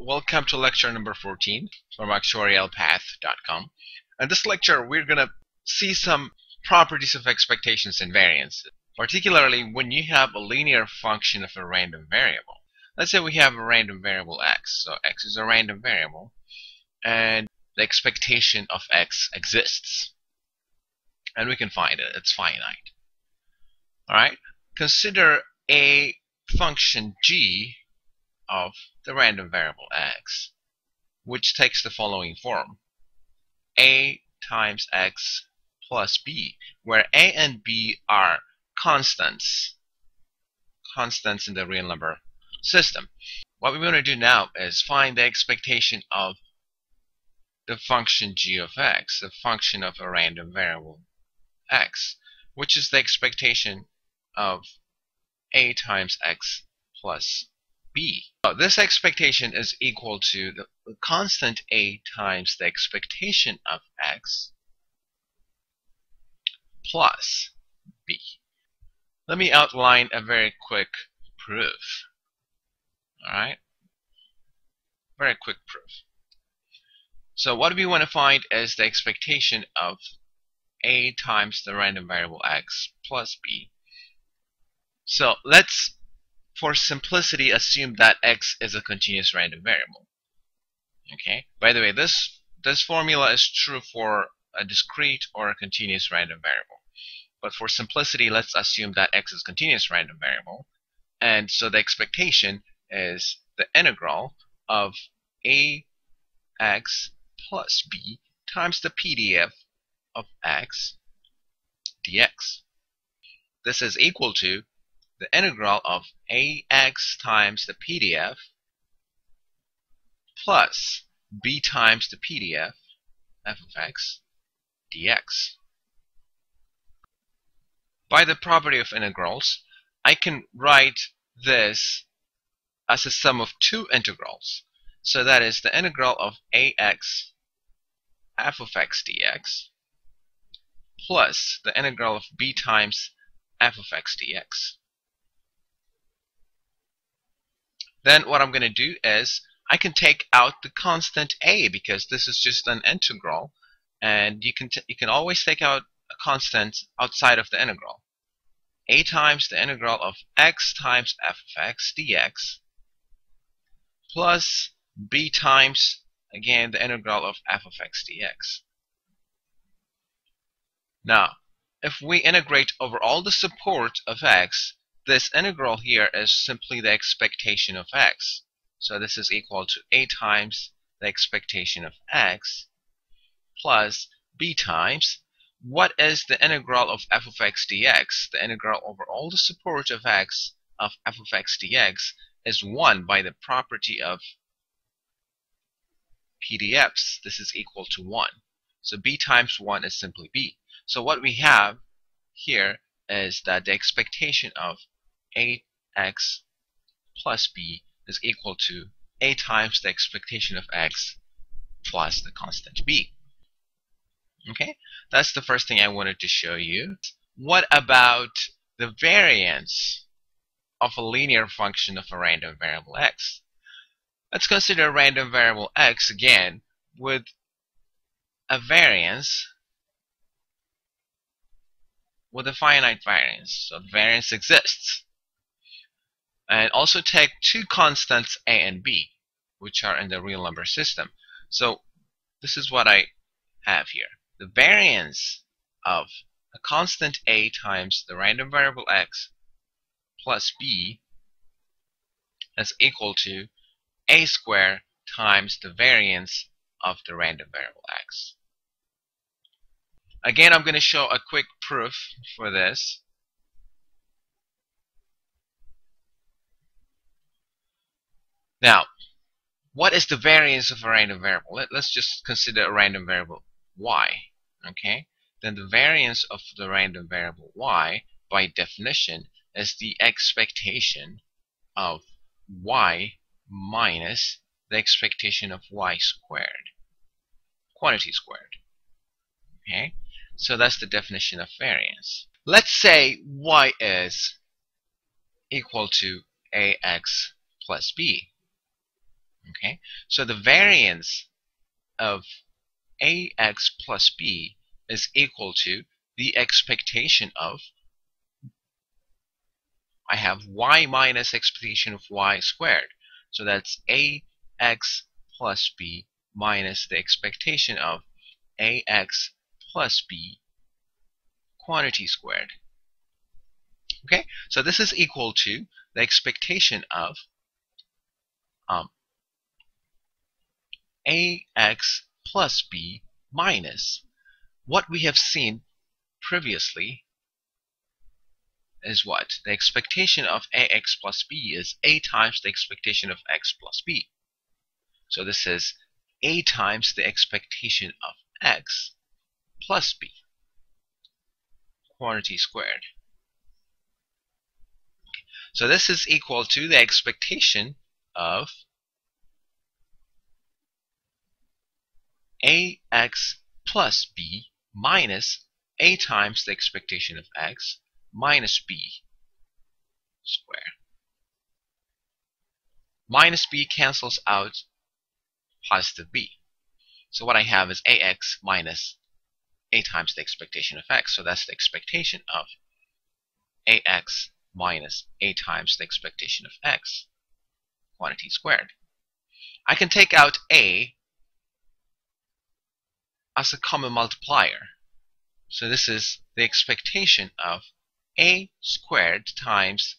Welcome to lecture number 14 from actuarialpath.com. In this lecture, we're going to see some properties of expectations and variance, particularly when you have a linear function of a random variable. Let's say we have a random variable x. So x is a random variable, and the expectation of x exists. And we can find it. It's finite. Alright? Consider a function g of the random variable x, which takes the following form. a times x plus b, where a and b are constants, constants in the real number system. What we want to do now is find the expectation of the function g of x, the function of a random variable x, which is the expectation of a times x plus b. So this expectation is equal to the, constant a times the expectation of x plus b. Let me outline a very quick proof. Alright? Very quick proof. So what do we want to find is the expectation of a times the random variable x plus b. So let's for simplicity, assume that x is a continuous random variable. Okay. By the way, this this formula is true for a discrete or a continuous random variable. But for simplicity, let's assume that x is a continuous random variable. And so the expectation is the integral of ax plus b times the PDF of x dx. This is equal to the integral of ax times the PDF plus b times the PDF f of x dx. By the property of integrals, I can write this as a sum of two integrals. So that is the integral of ax f of x dx plus the integral of b times f of x dx. Then what I'm going to do is I can take out the constant a because this is just an integral and you can you can always take out a constant outside of the integral. a times the integral of x times f of x dx plus b times again the integral of f of x dx. Now, if we integrate over all the support of x, this integral here is simply the expectation of x. So this is equal to a times the expectation of x plus b times what is the integral of f of x dx? The integral over all the support of x of f of x dx is 1 by the property of PDFs. This is equal to 1. So b times 1 is simply b. So what we have here is that the expectation of ax plus b is equal to a times the expectation of x plus the constant b. Okay, that's the first thing I wanted to show you. What about the variance of a linear function of a random variable x? Let's consider a random variable x again with a variance with a finite variance. So the variance exists and also take two constants a and b which are in the real number system so this is what I have here the variance of a constant a times the random variable x plus b is equal to a squared times the variance of the random variable x. Again, I'm going to show a quick proof for this. Now, what is the variance of a random variable? Let, us just consider a random variable y. Okay? Then the variance of the random variable y, by definition, is the expectation of y minus the expectation of y squared. Quantity squared. Okay? So that's the definition of variance. Let's say y is equal to ax plus b. Okay, so the variance of ax plus b is equal to the expectation of I have y minus expectation of y squared. So that's ax plus b minus the expectation of ax plus b quantity squared. Okay, so this is equal to the expectation of um, ax plus b minus what we have seen previously is what? The expectation of ax plus b is a times the expectation of x plus b. So this is a times the expectation of x plus b quantity squared. So this is equal to the expectation of ax plus b minus a times the expectation of x minus b square. Minus b cancels out positive b. So what I have is ax minus a times the expectation of x. So that's the expectation of ax minus a times the expectation of x quantity squared. I can take out a as a common multiplier. So this is the expectation of a squared times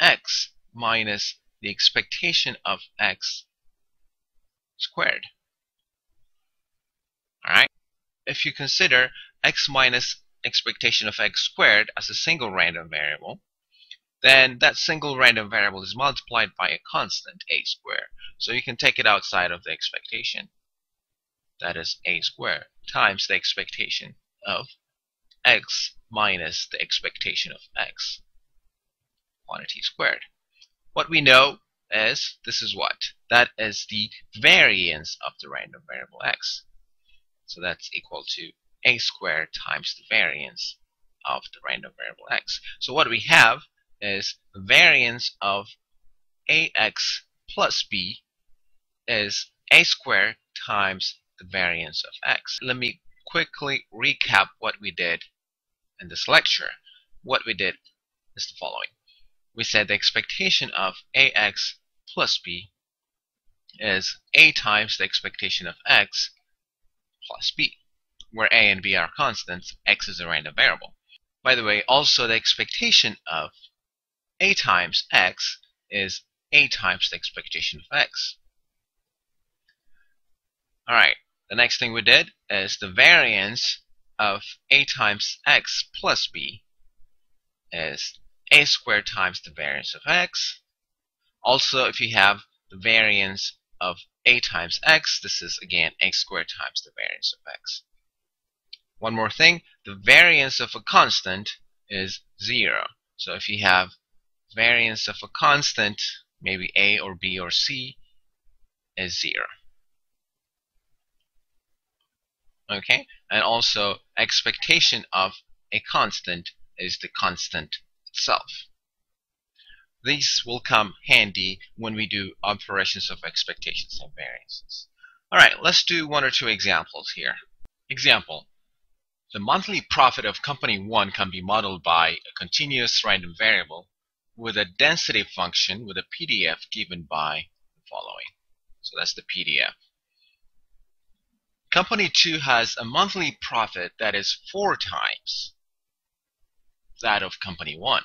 x minus the expectation of x squared. Alright? If you consider x minus expectation of x squared as a single random variable, then that single random variable is multiplied by a constant a squared. So you can take it outside of the expectation. That is a squared times the expectation of x minus the expectation of x quantity squared. What we know is this is what? That is the variance of the random variable x. So that's equal to a squared times the variance of the random variable x. So what we have is the variance of ax plus b is a squared times the variance of x. Let me quickly recap what we did in this lecture. What we did is the following. We said the expectation of ax plus b is a times the expectation of x plus b, where a and b are constants, x is a random variable. By the way, also the expectation of a times x is a times the expectation of x. Alright, the next thing we did is the variance of a times x plus b is a squared times the variance of x. Also, if you have the variance of a times x, this is again x squared times the variance of x. One more thing, the variance of a constant is 0. So if you have variance of a constant, maybe a or b or c, is 0. Okay, and also expectation of a constant is the constant itself. These will come handy when we do operations of expectations and variances. Alright, let's do one or two examples here. Example. The monthly profit of company 1 can be modeled by a continuous random variable with a density function with a PDF given by the following. So that's the PDF. Company 2 has a monthly profit that is four times that of Company 1.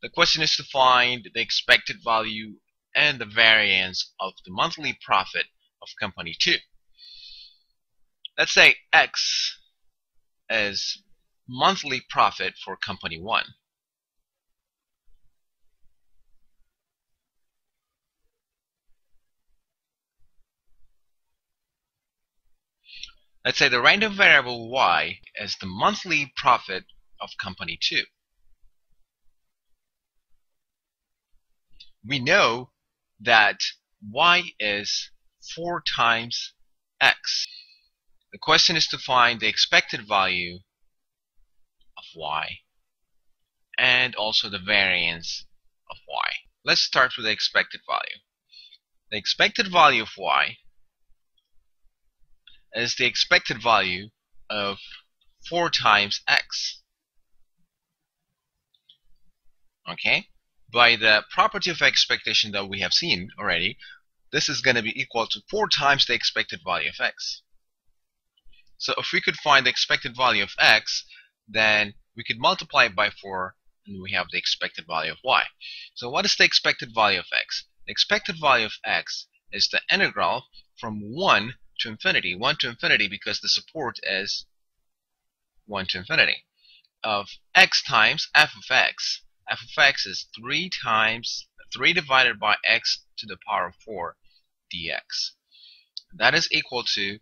The question is to find the expected value and the variance of the monthly profit of Company 2. Let's say X is monthly profit for Company 1. Let's say the random variable y is the monthly profit of company 2. We know that y is 4 times x. The question is to find the expected value of y and also the variance of y. Let's start with the expected value. the expected value of y is the expected value of 4 times x. Okay? By the property of expectation that we have seen already, this is going to be equal to 4 times the expected value of x. So if we could find the expected value of x, then we could multiply it by 4 and we have the expected value of y. So what is the expected value of x? The expected value of x is the integral from 1 to infinity. 1 to infinity because the support is 1 to infinity of x times f of x. f of x is 3 times 3 divided by x to the power of 4 dx. That is equal to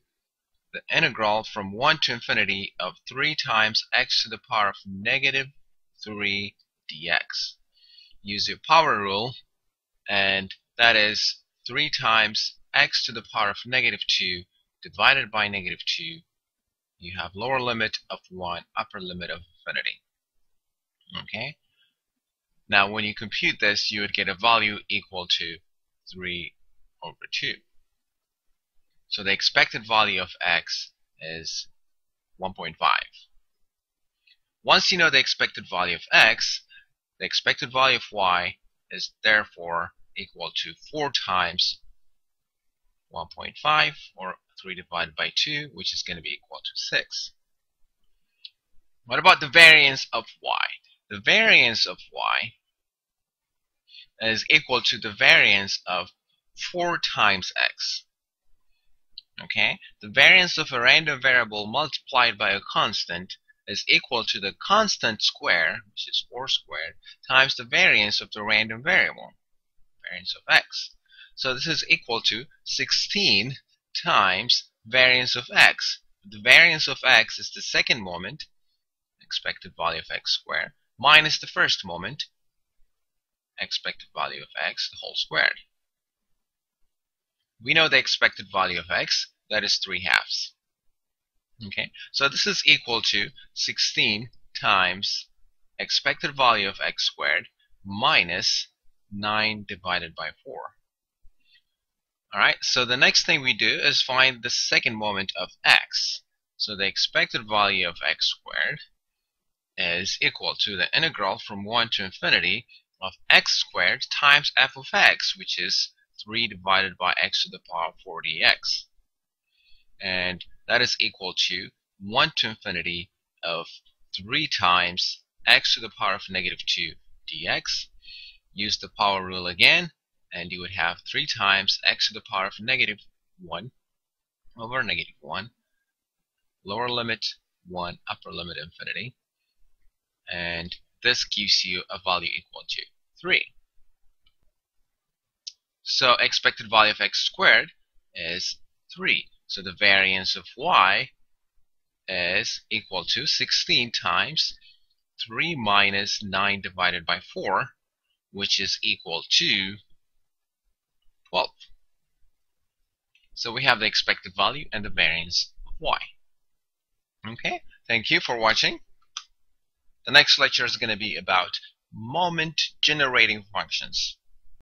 the integral from 1 to infinity of 3 times x to the power of negative 3 dx. Use your power rule and that is 3 times x to the power of negative 2 divided by negative 2 you have lower limit of 1, upper limit of infinity. Okay? Now when you compute this, you would get a value equal to 3 over 2. So the expected value of x is 1.5. Once you know the expected value of x, the expected value of y is therefore equal to 4 times 1.5 or 3 divided by 2, which is going to be equal to 6. What about the variance of y? The variance of y is equal to the variance of 4 times x. Okay? The variance of a random variable multiplied by a constant is equal to the constant square, which is 4 squared, times the variance of the random variable, variance of x. So this is equal to 16 times variance of x. The variance of x is the second moment, expected value of x squared, minus the first moment, expected value of x, the whole squared. We know the expected value of x, that is 3 halves. Okay, so this is equal to 16 times expected value of x squared minus 9 divided by 4. Alright, so the next thing we do is find the second moment of x. So the expected value of x squared is equal to the integral from 1 to infinity of x squared times f of x, which is 3 divided by x to the power of 4 dx. And that is equal to 1 to infinity of 3 times x to the power of negative 2 dx. Use the power rule again and you would have 3 times x to the power of negative 1 over negative 1, lower limit 1, upper limit infinity, and this gives you a value equal to 3. So expected value of x squared is 3. So the variance of y is equal to 16 times 3 minus 9 divided by 4, which is equal to 12. So we have the expected value and the variance of y. Okay, thank you for watching. The next lecture is going to be about moment generating functions.